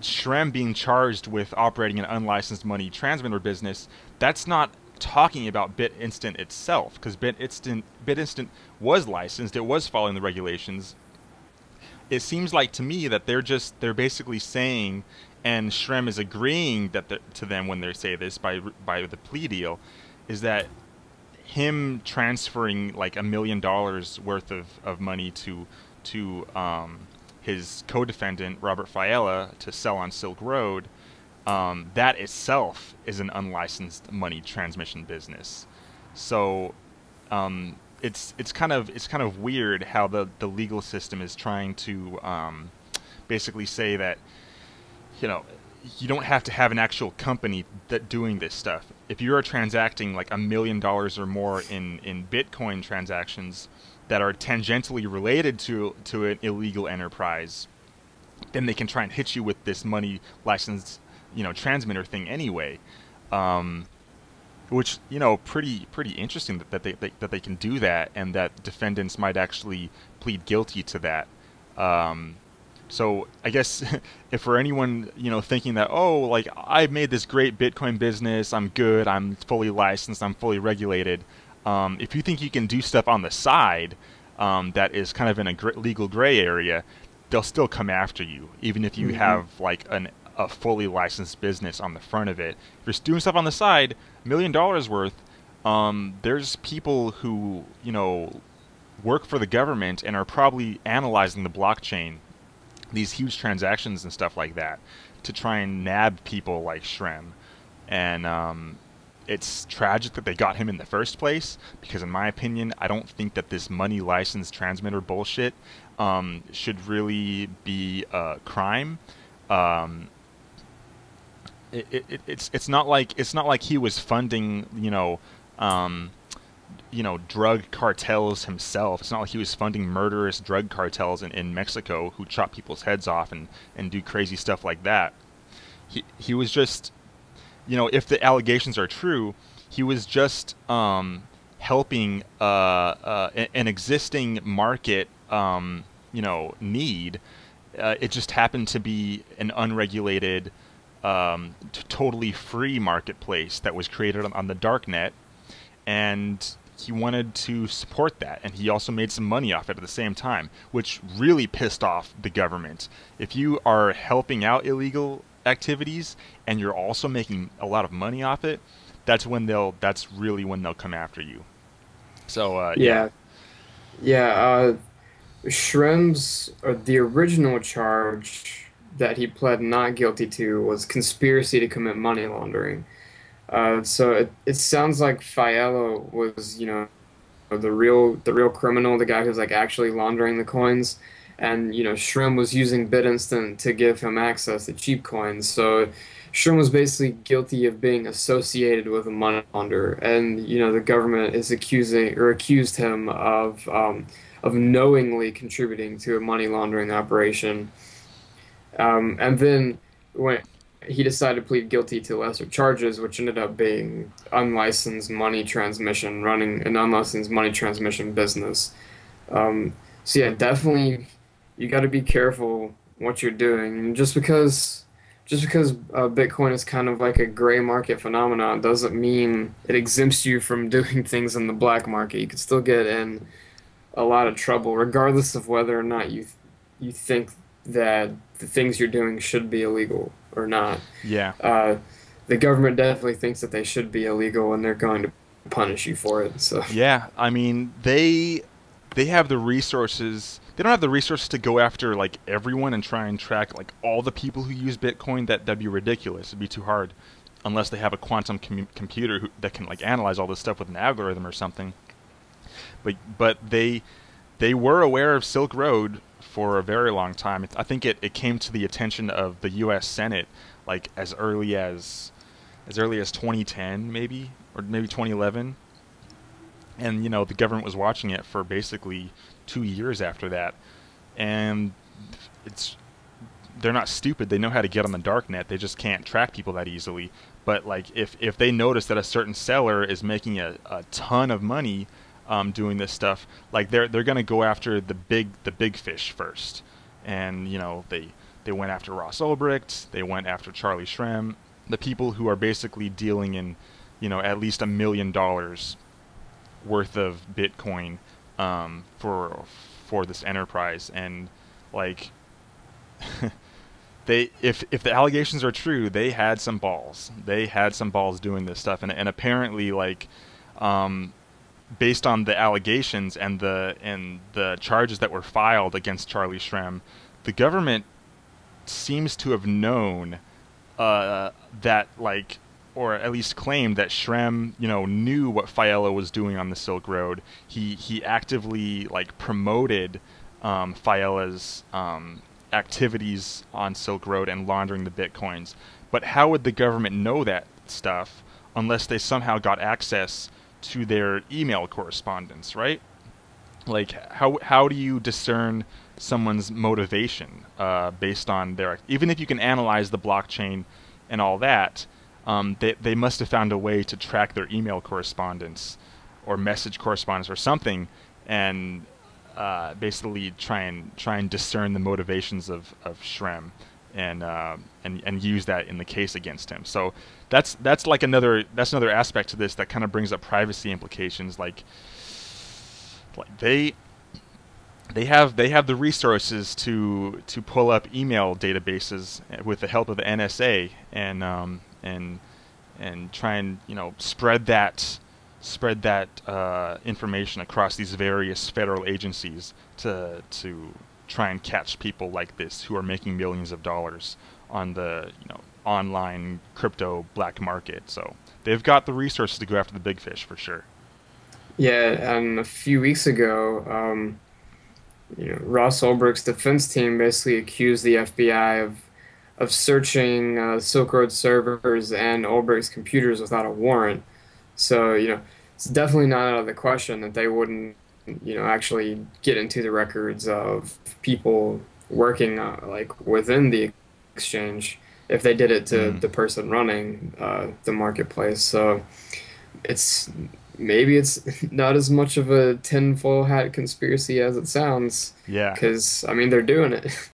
Shrem being charged with operating an unlicensed money transmitter business, that's not talking about BitInstant itself, because BitInstant BitInstant was licensed, it was following the regulations. It seems like to me that they're just they're basically saying, and Shrem is agreeing that to them when they say this by by the plea deal, is that him transferring like a million dollars worth of, of money to to um, his co-defendant Robert Faiella to sell on Silk Road, um, that itself is an unlicensed money transmission business. So um, it's it's kind of it's kind of weird how the the legal system is trying to um, basically say that you know you don't have to have an actual company that doing this stuff. If you are transacting like a million dollars or more in in Bitcoin transactions, that are tangentially related to to an illegal enterprise, then they can try and hit you with this money license, you know, transmitter thing anyway. Um, which you know, pretty pretty interesting that, that they, they, that they can do that, and that defendants might actually plead guilty to that. Um, so I guess if for anyone you know thinking that oh like I've made this great Bitcoin business, I'm good, I'm fully licensed, I'm fully regulated. Um, if you think you can do stuff on the side um, that is kind of in a gr- legal gray area, they'll still come after you, even if you mm-hmm. have like an, a fully licensed business on the front of it. If you're doing stuff on the side, million dollars worth, um, there's people who you know work for the government and are probably analyzing the blockchain, these huge transactions and stuff like that, to try and nab people like Shrem. And um, it's tragic that they got him in the first place because, in my opinion, I don't think that this money license transmitter bullshit um, should really be a crime. Um, it, it, it's it's not like it's not like he was funding you know um, you know drug cartels himself. It's not like he was funding murderous drug cartels in, in Mexico who chop people's heads off and, and do crazy stuff like that. He he was just you know, if the allegations are true, he was just um, helping uh, uh, an existing market, um, you know, need. Uh, it just happened to be an unregulated, um, totally free marketplace that was created on, on the dark net, and he wanted to support that, and he also made some money off it at the same time, which really pissed off the government. If you are helping out illegal activities and you're also making a lot of money off it, that's when they'll that's really when they'll come after you. So uh, yeah, yeah. yeah uh, Shrem's or the original charge that he pled not guilty to was conspiracy to commit money laundering. Uh, so it, it sounds like Faiella was you know the real the real criminal, the guy who's like actually laundering the coins and you know Shrem was using BitInstant to give him access to cheap coins. So Shrem was basically guilty of being associated with a money launderer, and you know the government is accusing or accused him of um, of knowingly contributing to a money laundering operation. Um, and then when he decided to plead guilty to lesser charges, which ended up being unlicensed money transmission, running an unlicensed money transmission business. Um, so yeah, definitely you got to be careful what you're doing. And just because just because uh, Bitcoin is kind of like a gray market phenomenon doesn't mean it exempts you from doing things in the black market. You could still get in a lot of trouble, regardless of whether or not you th- you think that the things you're doing should be illegal or not. Yeah. Uh, the government definitely thinks that they should be illegal, and they're going to punish you for it. So. Yeah, I mean they they have the resources they don't have the resources to go after like everyone and try and track like all the people who use bitcoin that that'd be ridiculous. It'd be too hard unless they have a quantum com- computer who, that can like analyze all this stuff with an algorithm or something. But but they they were aware of silk road for a very long time. I think it, it came to the attention of the us senate like as early as as early as 2010 maybe or maybe 2011 and you know the government was watching it for basically two years after that, and it's they're not stupid. They know how to get on the dark net. They just can't track people that easily. But like if if they notice that a certain seller is making a, a ton of money um, doing this stuff, like they're they're gonna go after the big the big fish first, and you know they They went after Ross Ulbricht. They went after Charlie Shrem, the people who are basically dealing in, you know, at least a million dollars worth of Bitcoin um, for for this enterprise. And like, they if if the allegations are true, they had some balls. They had some balls doing this stuff, and and apparently like. Um, based on the allegations and the and the charges that were filed against Charlie Shrem, the government seems to have known uh, that like or at least claimed that Shrem, you know, knew what Faiella was doing on the Silk Road. He he actively like promoted um, Faiella's um, activities on Silk Road and laundering the bitcoins. But how would the government know that stuff unless they somehow got access to their email correspondence, right? Like how how do you discern someone's motivation uh, based on their even if you can analyze the blockchain and all that um, they, they must have found a way to track their email correspondence or message correspondence or something and uh, basically try and try and discern the motivations of, of Shrem and uh, and and use that in the case against him. So that's that's like another that's another aspect to this that kind of brings up privacy implications. Like like they they have they have the resources to to pull up email databases with the help of the NSA and um, and and try and you know spread that spread that uh, information across these various federal agencies to to try and catch people like this who are making millions of dollars on the you know online crypto black market. So they've got the resources to go after the big fish for sure. Yeah, and a few weeks ago, um, you know, Ross Ulbricht's defense team basically accused the FBI of of searching uh, Silk Road servers and Ulbricht's computers without a warrant. So you know, it's definitely not out of the question that they wouldn't, you know, actually get into the records of people working uh, like within the exchange if they did it to mm. the person running uh, the marketplace. So it's maybe it's not as much of a tinfoil hat conspiracy as it sounds. Yeah. Because I mean they're doing it.